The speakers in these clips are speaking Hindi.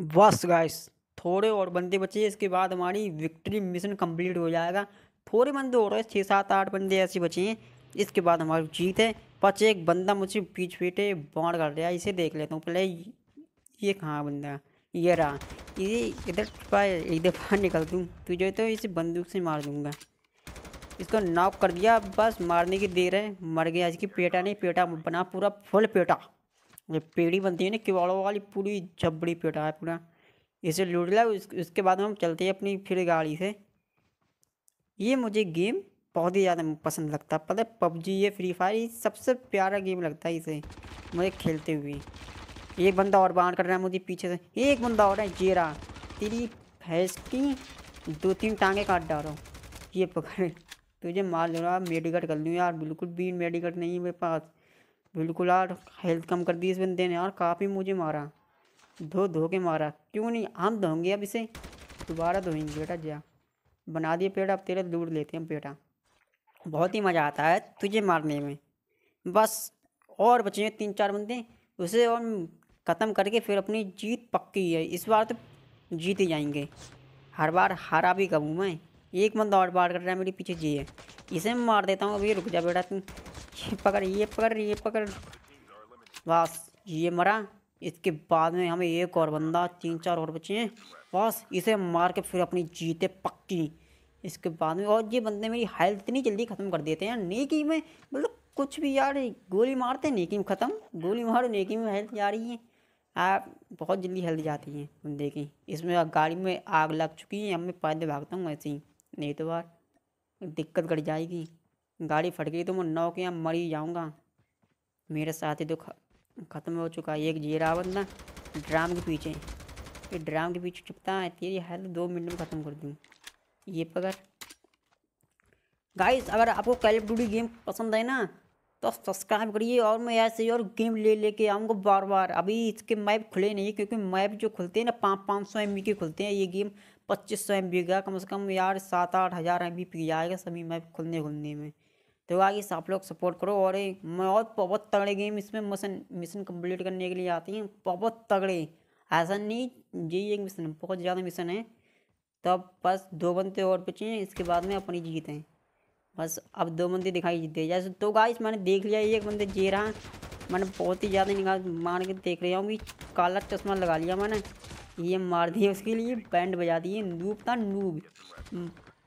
बस गाइस थोड़े और बंदे बचे, इसके बाद हमारी विक्ट्री मिशन कंप्लीट हो जाएगा। थोड़े बंदे हो रहे हैं छः सात, आठ बंदे ऐसे बचे हैं। इसके बाद हमारी जीत है। पच एक बंदा मुझे पीछ पीटे बाढ़ कर रहा है, इसे देख लेता हूँ। पहले ये कहाँ बंदा? ये रहा। ये इधर इधर बाहर निकल दूँ। तुझे तो इसे बंदूक से मार दूँगा। इसको नॉक कर दिया। बस मारने की देर है। मर गया। इसकी पेटा नहीं, पेटा बना पूरा फुल पेटा। ये पेड़ी बनती है ना किवाड़ों वाली पूरी जबड़ी पेटा है पूरा। इसे लूट लिया उस, उसके बाद हम चलते हैं अपनी फिर गाड़ी से। ये मुझे गेम बहुत ही ज़्यादा पसंद लगता है। पता है पबजी ये फ्री फायर ये सबसे प्यारा गेम लगता है इसे मुझे खेलते हुए। एक बंदा और बाहर कर रहा है मुझे पीछे से। एक बंदा और है जेरा। तेरी भैंस की दो तीन टांगे काट डालो। ये पकड़ तुझे मार लूँगा मेडिकट कर लूँ यार बिल्कुल भी मेडिकट नहीं है मेरे पास। बिल्कुल यार हेल्थ कम कर दी इस बंदे ने यार, काफ़ी मुझे मारा। धो धो के मारा। क्यों नहीं? हम धोएँगे अब इसे। दोबारा धोएँगे बेटा, जा। बना दिए पेड़, अब तेरे दूर लेते हैं बेटा बहुत ही मज़ा आता है तुझे मारने में। बस, और बचे हैं तीन चार बंदे। उसे और ख़त्म करके फिर अपनी जीत पक्की है। इस बार तो जीत ही जाएँगे। हर बार हारा भी करूँ मैं? एक बंदा और बार कर रहा है मेरे पीछे, जी। है इसे मैं मार देता हूँ, अभी रुक जा बेटा तू। ये पकड़ ये पकड़ ये पकड़। बस, ये मरा। इसके बाद में हमें एक और बंदा, तीन चार और बचे हैं। बस, इसे मार के फिर अपनी जीते पक्की। इसके बाद में, और ये बंदे मेरी हेल्थ इतनी जल्दी ख़त्म कर देते हैं नेकी में मतलब कुछ भी यार, गोली मारते हैं, नेकी में ख़त्म। गोली मारो, नेकी में हेल्थ जा रही है। आप, बहुत जल्दी हेल्थ जाती हैं, बंदे की। इसमें गाड़ी में आग लग चुकी है, अब मैं पैदल भागता हूँ, ऐसे ही। नहीं तो बार दिक्कत कर जाएगी। गाड़ी फट गई तो मैं नौ के यहाँ मर ही जाऊँगा। मेरे साथ ही तो ख़त्म हो चुका है एक जीरा बंदा ड्राम के पीछे। ये ड्राम के पीछे छुपता है, तेरी हेल्थ दो मिनट में ख़त्म कर दूँ। ये पकड़। गाइस, अगर आपको कैल ऑफ़ गेम पसंद है ना तो सब्सक्राइब करिए और मैं ऐसे ही और गेम ले, लेके आऊँगा बार बार अभी इसके मैप खुले नहीं, क्योंकि मैप जो खुलते हैं ना, पाँच पाँच सौ एम के खुलते हैं ये गेम पच्चीस सौ एम का कम से कम यार सात आठ हज़ार एम बी पी जाएगा सभी मैप खुलने खुलने में। तो आगे आप लोग सपोर्ट करो और मैं और बहुत तगड़े गेम इसमें मिशन मिशन कंप्लीट करने के लिए आती हैं। बहुत तगड़े। ऐसा नहीं, यही एक मिशन बहुत ज़्यादा मिशन है। तब बस दो बंदे और बचे हैं, इसके बाद में अपनी जीत हैं। बस अब दो बंदे दिखाई दे जैसे तो गाइस मैंने देख लिया, एक बंदे जे रहा। मैंने बहुत ही ज़्यादा निकाल मान के देख रहा हूँ। भी काला चश्मा लगा लिया मैंने। ये मार दिया उसके लिए, बैंड बजा दिए नूब था, नूब।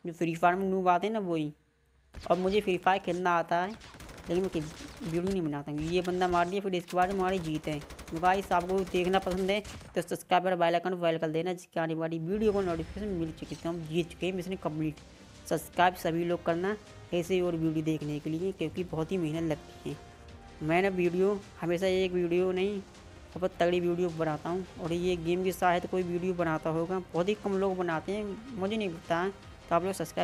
जो फ्री फायर में नूब आते हैं ना वही। और मुझे फ्री फायर खेलना आता है, लेकिन मैं वीडियो नहीं बनाता हूँ। ये बंदा मार दिया, फिर इसके बाद हमारी जीत है। गाइस आपको देखना पसंद है तो सब्सक्राइब और बेल आइकन वाइल कर देना, जिसके आने वाली वीडियो को नोटिफिकेशन मिल चुकी थी। हम जीत चुके हैं, मिशन कंप्लीट सब्सक्राइब सभी लोग करना, ऐसे और वीडियो देखने के लिए, क्योंकि बहुत ही मेहनत लगती है। मैंने वीडियो, हमेशा एक वीडियो नहीं बहुत तगड़ी वीडियो बनाता हूँ। और ये गेम की शायद कोई वीडियो बनाता होगा, बहुत ही कम लोग बनाते हैं, मुझे नहीं पता तो आप लोग सब्सक्राइब